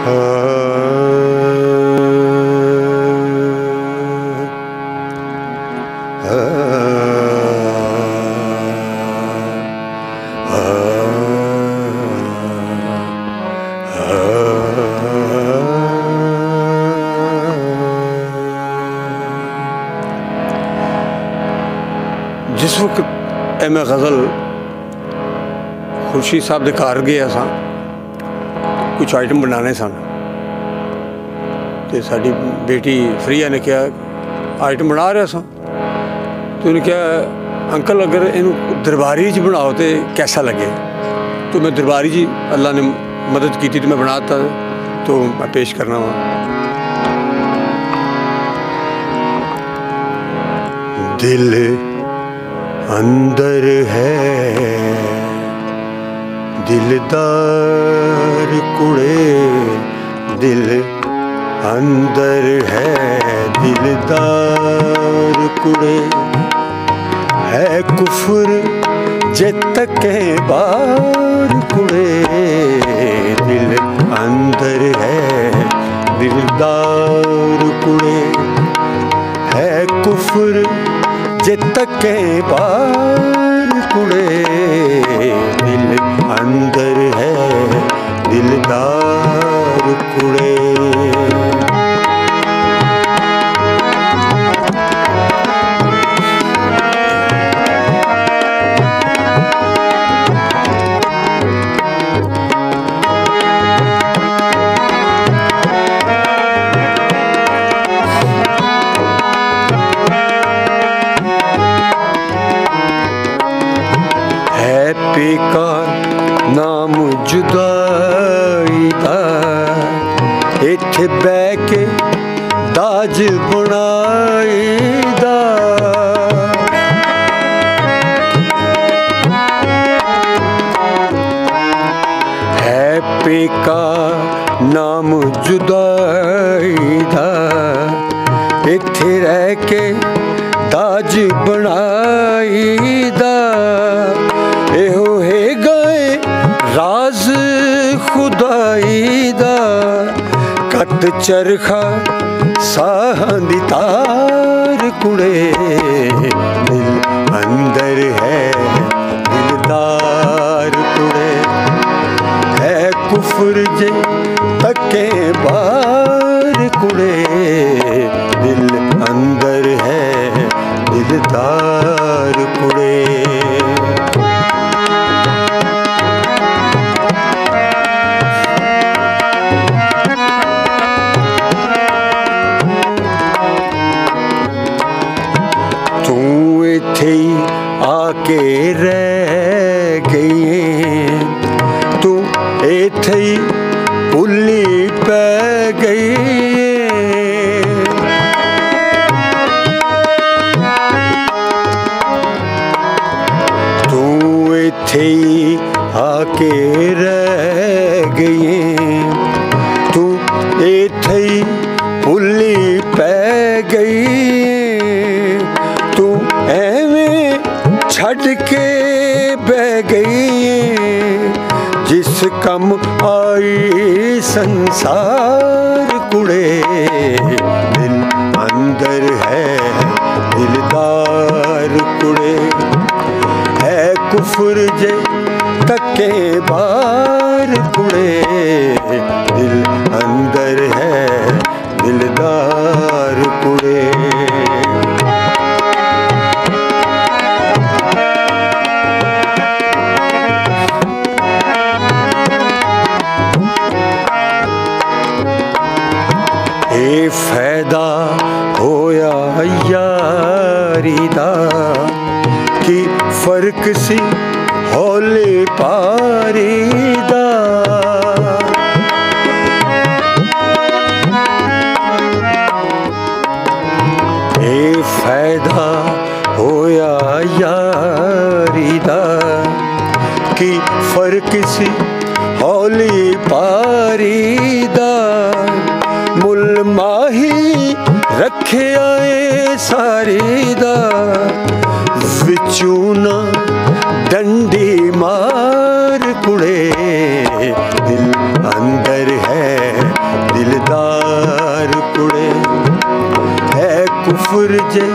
जिस वक़्त M A गज़ल ख़ुर्शीद साहब दे घर गया सां ਕੁਝ ਆਈਟਮ ਬਣਾਉਣੇ ਸਨ ਤੇ ਸਾਡੀ ਬੇਟੀ ਫਰੀਆ ਨੇ ਕਿਹਾ ਆਈਟਮ ਬਣਾ ਰਿਹਾ ਸਾਂ ਤੇ ਉਹਨੇ ਕਿਹਾ ਅੰਕਲ ਅਗਰ ਇਹਨੂੰ ਦਰਬਾਰੀ ਚ ਬਣਾਓ ਤੇ ਕੈਸਾ ਲੱਗੇ तो मैं दरबारी जी अल्लाह ने मदद की थी तो मैं बनाता तो मैं पेश करना वहाँ दिल अंदर है ਦਿਲਦਾਰ ਕੁੜੇ, ਦਿਲ ਅੰਦਰ ਹੈ ਦਿਲਦਾਰ ਕੁੜੇ। ਹੈ ਕੁਫਰ ਜੇ ਤੱਕੇ ਬਾਰ ਕੁੜੇ, ਦਿਲ ਅੰਦਰ ਹੈ ਦਿਲਦਾਰ ਕੁੜੇ। ਹੈ ਕੁਫਰ ਜੇ ਤੱਕੇ ਬਾਰ कुड़े दिल अंदर है दिलदार कुड़े ਜੁਦਾਈ ਦਾ। ਇੱਥੇ ਬਹਿ ਕੇ ਦਾਜ ਬਣਾਈ ਦਾ। ਹੈ ਬੇਕਾਰ ਨਾਮ ਜੁਦਾਈ ਦਾ। ਇੱਥੇ ਰਹਿ ਕੇ ਦਾਜ ਬਣਾਈ ਦਾ। ਖੁਦਾਈ ਦਾ ਕੱਤ ਚਰਖਾ ਸਾਹਾਂ ਦੀ ਤਾਰ ਕੁੜੇ ਦਿਲ ਅੰਦਰ ਹੈ, ਦਿਲਦਾਰ ਕੁੜੇ। ਹੈ ਕੁਫਰ ਜੇ ਤੱਕੇ ਬਾਰ ਕੁੜੇ। ਇੱਥੇ ਕੇ ਰਹਿ ਗਈ ਤੂੰ ਇੱਥੇ ਹੀ ਛੱਡ ਕੇ ਬਹਿ ਗਈ ਜਿਸ ਕੰਮ ਆਈ ਸੰਸਾਰ ਕੁੜੇ। ਦਿਲ ਅੰਦਰ ਹੈ, ਦਿਲਦਾਰ ਕੁੜੇ। ਹੈ ਕੁਫਰ ਜੇ ਤੱਕੇ ਬਾਰ ਕੁੜੇ। ਦਿਲ ਅੰਦਰ ਹੈ, ਦਿਲਦਾਰ ਕੁੜੇ। ਫਾਇਦਾ ਹੋਇਆ ਯਾਰੀ ਦਾ, ਕੀ ਫ਼ਰਕ ਸੀ ਹੌਲੇ ਪਾਰੀ ਦਾ? ਇਹ ਫਾਇਦਾ ਹੋਇਆ ਯਾਰੀ ਦਾ, ਕੀ ਫ਼ਰਕ ਸੀ ਹੌਲੀ ਪਾਰੀ ਰੱਖਿਆ ਏ ਸਾਰੇ ਦਾ, ਵਿੱਚੋਂ ਨਾ ਡੰਡੀ ਮਾਰ ਕੁੜੇ। ਦਿਲ ਅੰਦਰ ਹੈ, ਦਿਲਦਾਰ ਕੁੜੇ। ਹੈ ਕੁਫਰ ਜੇ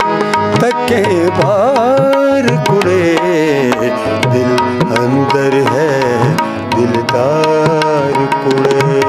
ਤੱਕੇ ਬਾਰ ਕੁੜੇ। ਦਿਲ ਅੰਦਰ ਹੈ, ਦਿਲਦਾਰ ਕੁੜੇ।